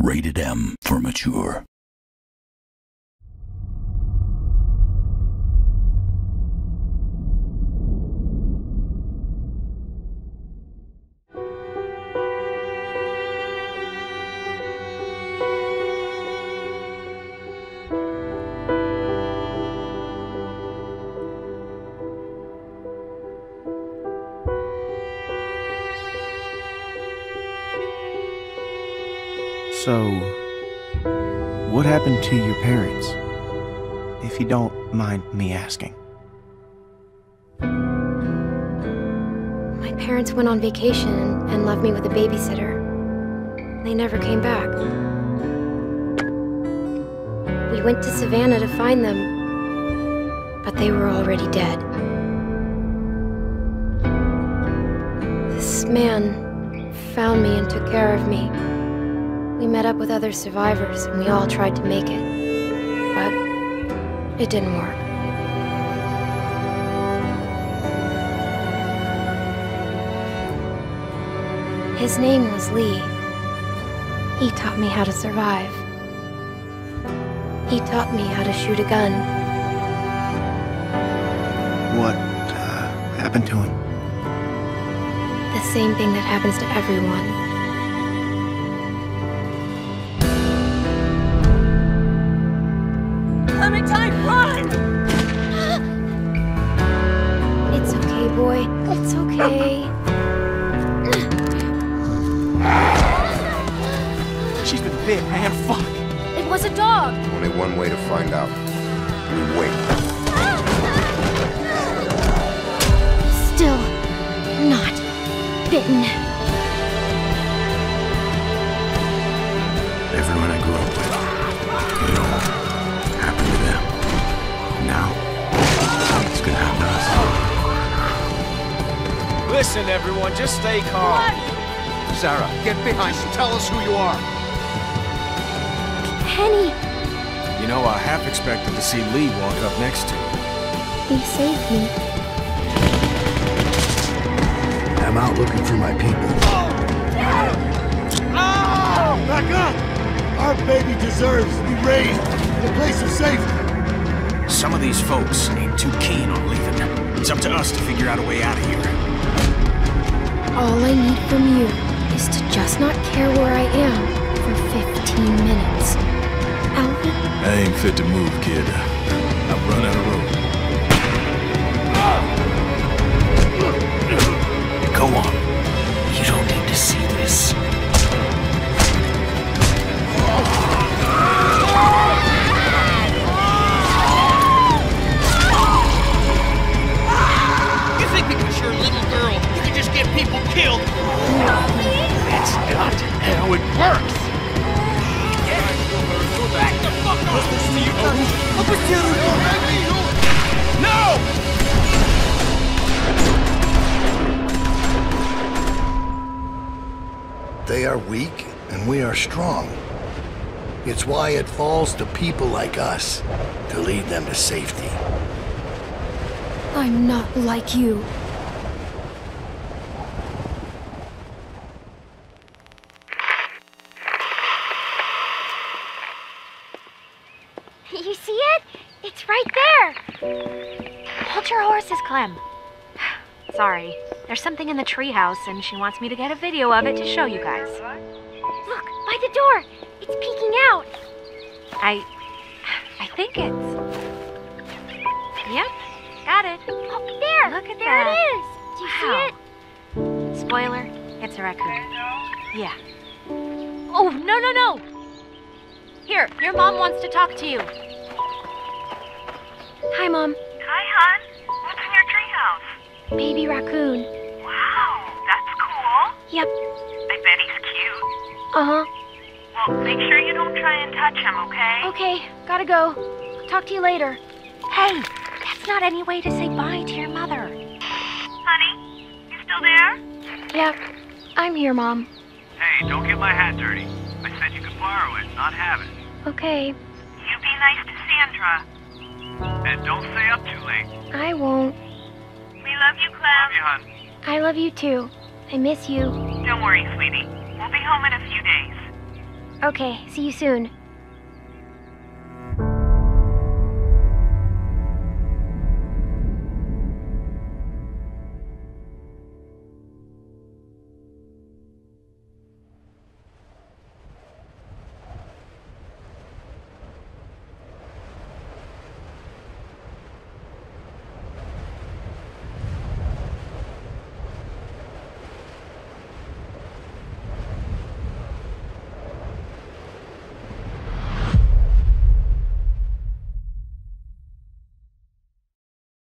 Rated M for mature. So, what happened to your parents? If you don't mind me asking. My parents went on vacation and left me with a babysitter. They never came back. We went to Savannah to find them, but they were already dead. This man found me and took care of me. We met up with other survivors and we all tried to make it. But it didn't work. His name was Lee. He taught me how to survive. He taught me how to shoot a gun. What uh, happened to him? The same thing that happens to everyone. Boy. It's okay. She's been bit, man. Fuck. It was a dog. Only one way to find out. We wait. Still not bitten. Listen, everyone, just stay calm. What? Sarah, get behind me. Tell us who you are. Kenny, You know, I half expected to see Lee walk up next to you. he saved me. I'm out looking for my people. Oh, oh, back up! Our baby deserves to be raised in a place of safety. Some of these folks ain't too keen on leaving. It's up to us to figure out a way out of here. All I need from you is to just not care where I am for 15 minutes. Alvin, I ain't fit to move, kid. I've run out of road. They are weak, and we are strong. It's why it falls to people like us to lead them to safety. I'm not like you. You see it? It's right there. Hold your horses, Clem. Sorry. There's something in the treehouse, and she wants me to get a video of it to show you guys. Look, by the door. It's peeking out. I. I think it's. Yep, got it. Oh, there. Look at there that. it is. Do you see it? Spoiler, it's a raccoon. Yeah. Oh, no, no, no. Here, your mom wants to talk to you. Hi, Mom. Hi, hon. What's in your treehouse? Baby raccoon. Wow, that's cool. Yep. I bet he's cute. Uh huh. Well, make sure you don't try and touch him, okay? Okay, gotta go. Talk to you later. Hey, that's not any way to say bye to your mother. Honey, you still there? Yep. I'm here, Mom. Hey, don't get my hat dirty. I said you could borrow it, not have it. Okay, You be nice to Sandra. And don't stay up too late. I won't. We love you, Clem. Love you, hon. I love you too. I miss you. Don't worry, sweetie. We'll be home in a few days. Okay, see you soon.